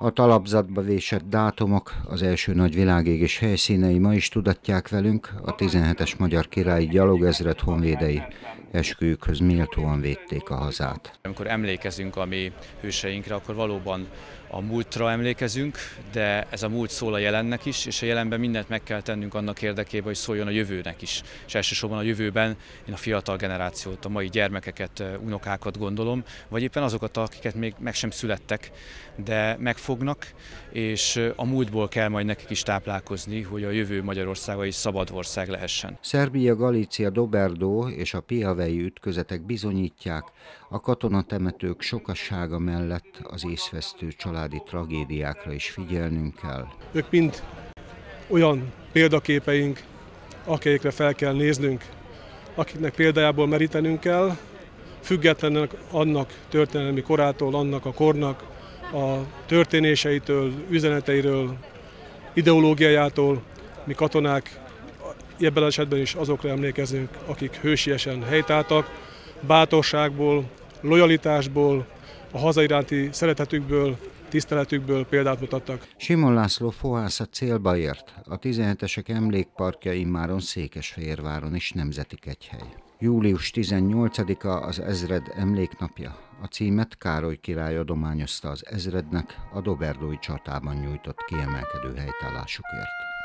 A talapzatba vésett dátumok, az első nagy világégés helyszínei ma is tudatják velünk, a 17-es magyar királyi gyalogezred honvédei esküjükhöz méltóan védték a hazát. Amikor emlékezünk a mi hőseinkre, akkor valóban a múltra emlékezünk, de ez a múlt szól a jelennek is, és a jelenben mindent meg kell tennünk annak érdekében, hogy szóljon a jövőnek is. És elsősorban a jövőben én a fiatal generációt, a mai gyermekeket, unokákat gondolom, vagy éppen azokat, akiket még meg sem születtek, de megfognak, és a múltból kell majd nekik is táplálkozni, hogy a jövő Magyarországa is szabad ország lehessen. Szerbia, Galícia, Doberdó és a Piavei ütközetek bizonyítják, a katonatemetők sokassága mellett az észvesztő családi tragédiákra is figyelnünk kell. Ők mind olyan példaképeink, akikre fel kell néznünk, akiknek példájából merítenünk kell, függetlenül annak történelmi korától, annak a kornak, a történéseitől, üzeneteiről, ideológiájától, mi katonák ebben esetben is azokra emlékezünk, akik hősiesen helytáltak, bátorságból, lojalitásból, a haza iránti szeretetükből, tiszteletükből példát mutattak. Simon László fohász a célba ért. A 17-esek emlékparkja immáron Székesfehérváron is nemzeti kegyhely. Július 18-a az ezred emléknapja. A címet Károly király adományozta az ezrednek a Doberdói csatában nyújtott kiemelkedő helytállásukért.